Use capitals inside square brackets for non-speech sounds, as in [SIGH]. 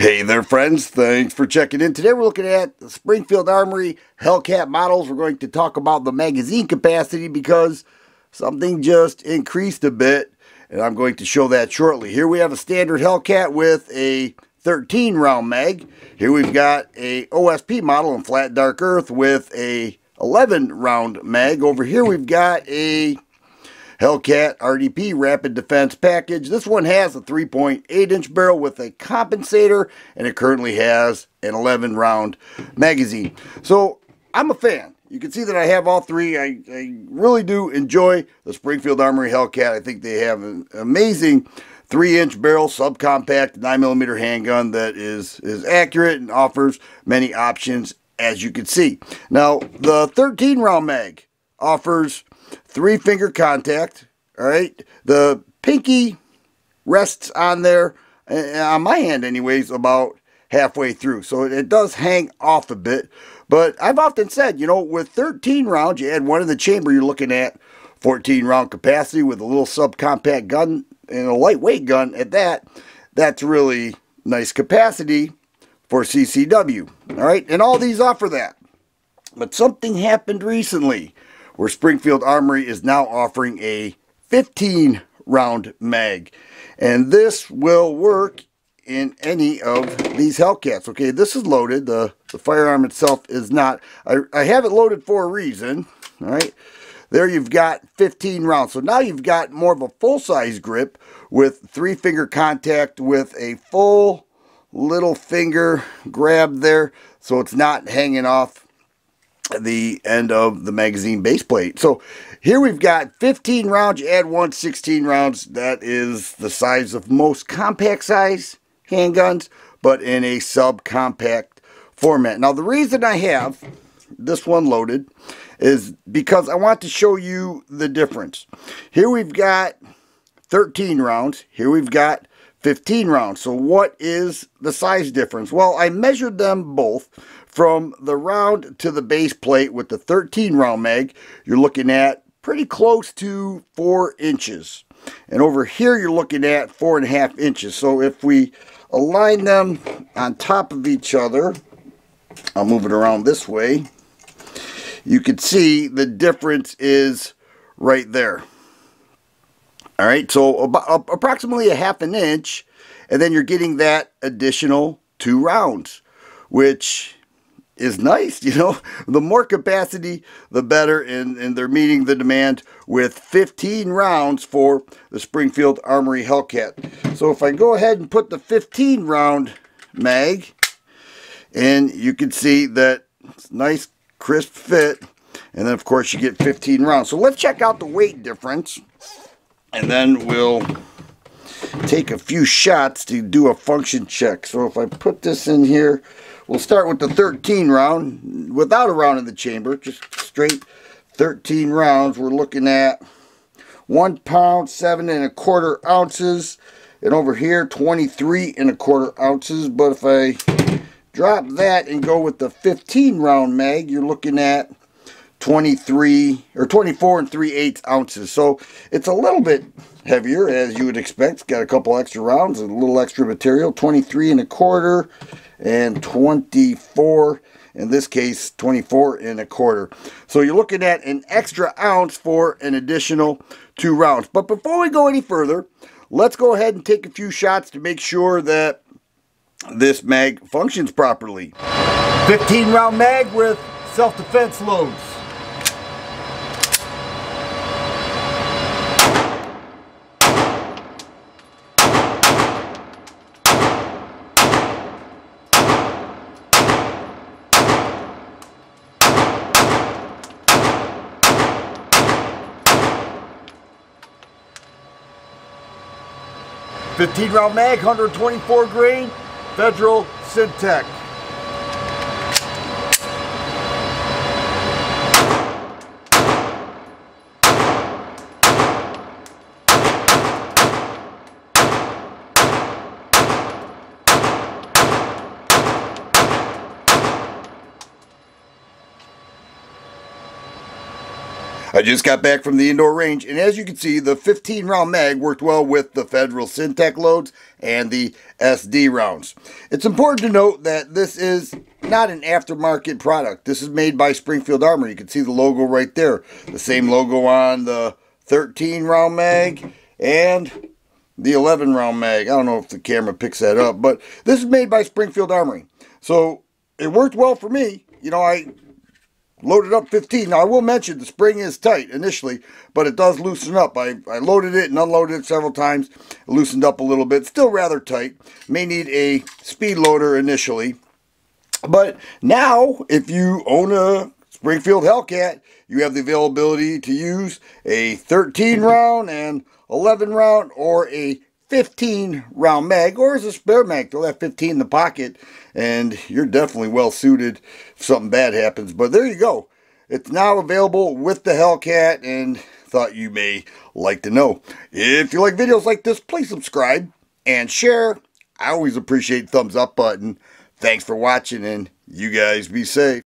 Hey there friends, thanks for checking in. Today we're looking at the Springfield Armory Hellcat models. We're going to talk about the magazine capacity because something just increased a bit and I'm going to show that shortly. Here we have a standard Hellcat with a 13 round mag. Here we've got a OSP model in flat dark earth with a 11 round mag. Over here we've got a Hellcat RDP Rapid Defense Package. This one has a 3.8 inch barrel with a compensator and it currently has an 11 round magazine. So I'm a fan. You can see that I have all three. I, I really do enjoy the Springfield Armory Hellcat. I think they have an amazing 3 inch barrel subcompact 9mm handgun that is, is accurate and offers many options as you can see. Now the 13 round mag offers three finger contact. All right. The pinky rests on there, uh, on my hand anyways, about halfway through. So it does hang off a bit. But I've often said, you know, with 13 rounds, you add one in the chamber, you're looking at 14 round capacity with a little subcompact gun and a lightweight gun at that. That's really nice capacity for CCW. All right. And all these offer that. But something happened recently where Springfield Armory is now offering a 15 round mag. And this will work in any of these Hellcats. Okay, this is loaded. The, the firearm itself is not. I, I have it loaded for a reason. All right. There you've got 15 rounds. So now you've got more of a full-size grip with three finger contact with a full little finger grab there. So it's not hanging off the end of the magazine base plate. So here we've got 15 rounds, you add one, 16 rounds. That is the size of most compact size handguns, but in a subcompact format. Now the reason I have this one loaded is because I want to show you the difference. Here we've got 13 rounds. Here we've got 15 rounds. So what is the size difference? Well, I measured them both from the round to the base plate with the 13 round mag, you're looking at pretty close to four inches. And over here, you're looking at four and a half inches. So if we align them on top of each other, I'll move it around this way, you can see the difference is right there. All right, so about, approximately a half an inch, and then you're getting that additional two rounds, which is nice. You know, [LAUGHS] the more capacity, the better, and, and they're meeting the demand with 15 rounds for the Springfield Armory Hellcat. So if I go ahead and put the 15 round mag, and you can see that it's nice crisp fit, and then of course you get 15 rounds. So let's check out the weight difference, and then we'll take a few shots to do a function check. So if I put this in here, We'll start with the 13 round without a round in the chamber, just straight 13 rounds. We're looking at one pound, seven and a quarter ounces. And over here, 23 and a quarter ounces. But if I drop that and go with the 15 round mag, you're looking at 23 or 24 and 3 eighths ounces. So it's a little bit heavier as you would expect. It's got a couple extra rounds, and a little extra material, 23 and a quarter and 24 in this case 24 and a quarter. So you're looking at an extra ounce for an additional two rounds. But before we go any further let's go ahead and take a few shots to make sure that this mag functions properly. 15 round mag with self-defense loads 15 round mag, 124 grain, Federal Syntech. I just got back from the indoor range, and as you can see, the 15 round mag worked well with the Federal Syntech loads and the SD rounds. It's important to note that this is not an aftermarket product. This is made by Springfield Armor. You can see the logo right there. The same logo on the 13 round mag and the 11 round mag. I don't know if the camera picks that up, but this is made by Springfield Armory. So it worked well for me. You know, I loaded up 15. Now, I will mention the spring is tight initially, but it does loosen up. I, I loaded it and unloaded it several times. It loosened up a little bit. Still rather tight. May need a speed loader initially. But now, if you own a Springfield Hellcat, you have the availability to use a 13 round and 11 round or a 15 round mag or as a spare mag they'll have 15 in the pocket? And you're definitely well suited if something bad happens but there you go. It's now available with the Hellcat and thought you may like to know. If you like videos like this please subscribe and share. I always appreciate thumbs up button. Thanks for watching and you guys be safe